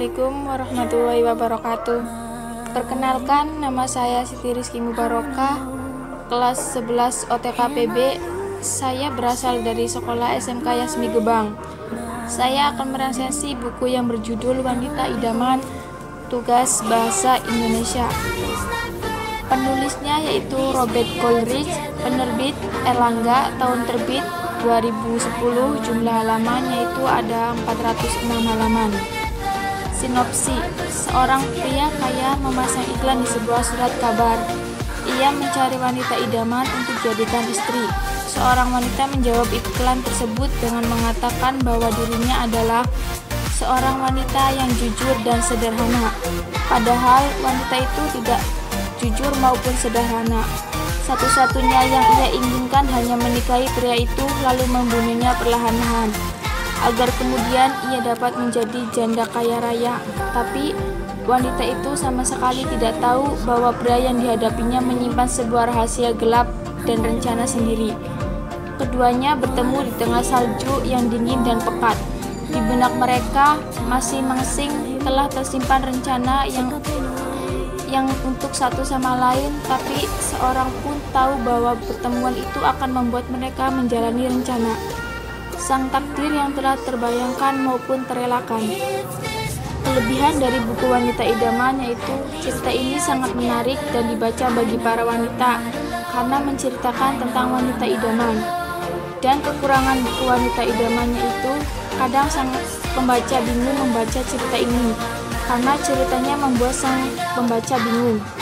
Assalamualaikum warahmatullahi wabarakatuh. Perkenalkan, nama saya Siti Rizky Mubarokah, kelas 11 OTKPB. Saya berasal dari sekolah SMK Yasmi Gebang. Saya akan meresensi buku yang berjudul Wanita Idaman Tugas Bahasa Indonesia. Penulisnya yaitu Robert Coleridge, penerbit Erlangga, tahun terbit 2010, jumlah halaman yaitu ada 406 halaman. Sinopsi, seorang pria kaya memasang iklan di sebuah surat kabar. Ia mencari wanita idaman untuk jadikan istri. Seorang wanita menjawab iklan tersebut dengan mengatakan bahwa dirinya adalah seorang wanita yang jujur dan sederhana. Padahal wanita itu tidak jujur maupun sederhana. Satu-satunya yang ia inginkan hanya menikahi pria itu lalu membunuhnya perlahan-lahan agar kemudian ia dapat menjadi janda kaya raya. Tapi wanita itu sama sekali tidak tahu bahwa pria yang dihadapinya menyimpan sebuah rahasia gelap dan rencana sendiri. Keduanya bertemu di tengah salju yang dingin dan pekat. Di benak mereka masing-masing telah tersimpan rencana yang yang untuk satu sama lain, tapi seorang pun tahu bahwa pertemuan itu akan membuat mereka menjalani rencana sang takdir yang telah terbayangkan maupun terelakan. Kelebihan dari buku Wanita Idaman yaitu cerita ini sangat menarik dan dibaca bagi para wanita karena menceritakan tentang wanita idaman. Dan kekurangan buku Wanita Idamannya itu kadang sang pembaca bingung membaca cerita ini karena ceritanya membuat sang pembaca bingung.